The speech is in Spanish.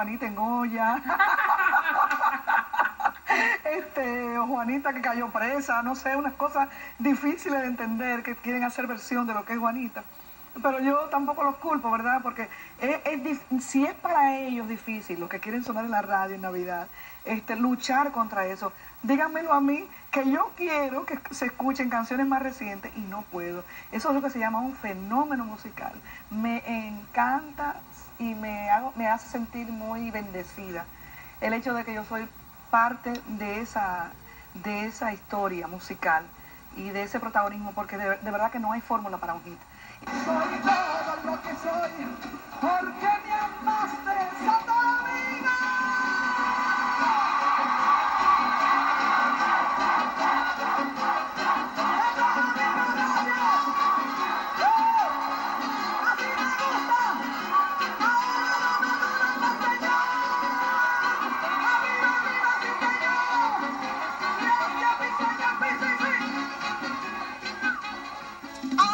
Juanita en olla. este, Juanita que cayó presa, no sé, unas cosas difíciles de entender que quieren hacer versión de lo que es Juanita. Pero yo tampoco los culpo, ¿verdad? Porque es, si es para ellos difícil, los que quieren sonar en la radio en Navidad, este, luchar contra eso, díganmelo a mí, que yo quiero que se escuchen canciones más recientes y no puedo. Eso es lo que se llama un fenómeno musical. Me encanta y me, hago, me hace sentir muy bendecida el hecho de que yo soy parte de esa, de esa historia musical y de ese protagonismo, porque de, verdad que no hay fórmula para un hit.